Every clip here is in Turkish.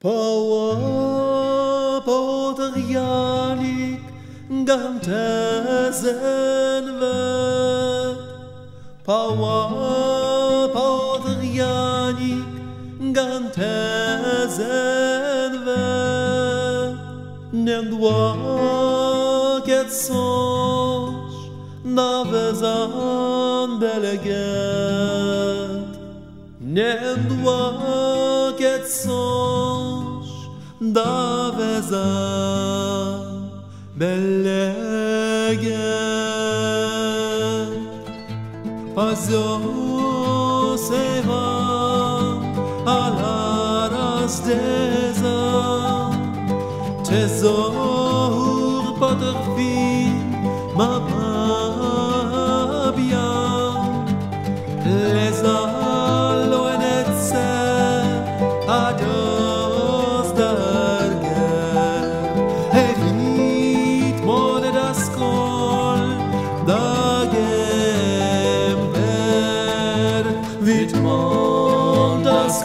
Poło pod rialik gam tezen wet. Poło pod rialik gam tezen wet. Nędła kiet sąż na wezan belegent. Nędła kiet sąż na wezan belegent. Ket sosh da vezan beleget Pazo seva alaras dezan Tezor paterfin ma pabia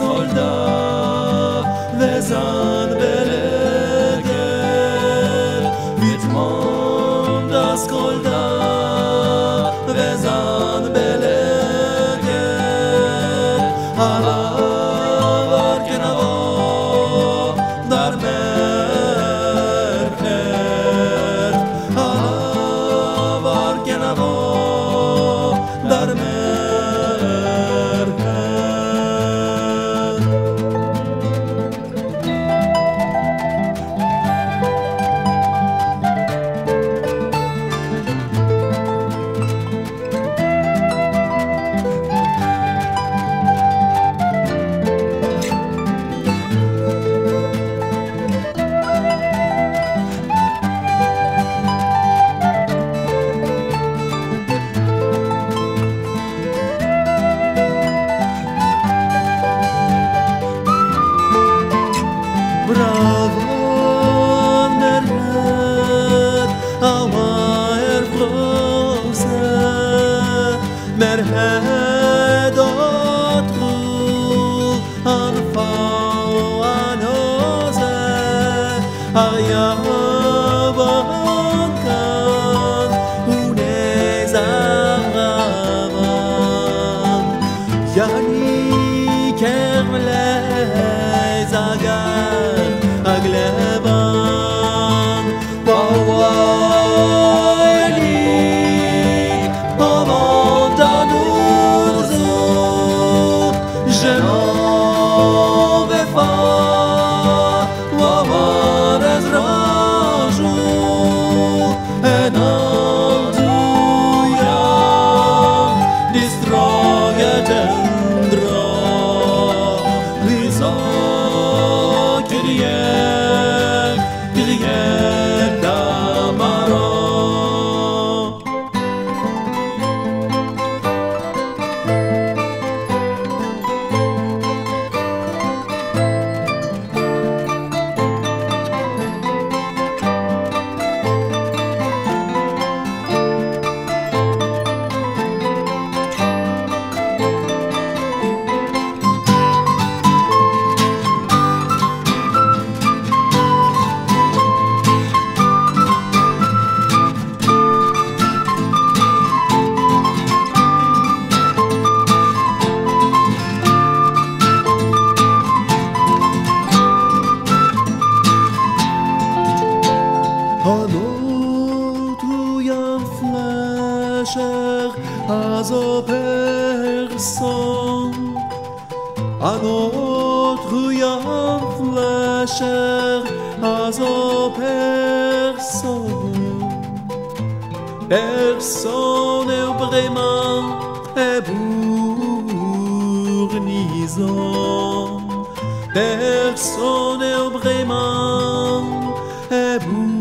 das kol da vezan beleger Vit mon das kol במשך הזופר סום. הנורות תלויים לשך הזופר סום. Personne n'est vraiment ébournisant. Personne n'est vraiment ébournisant.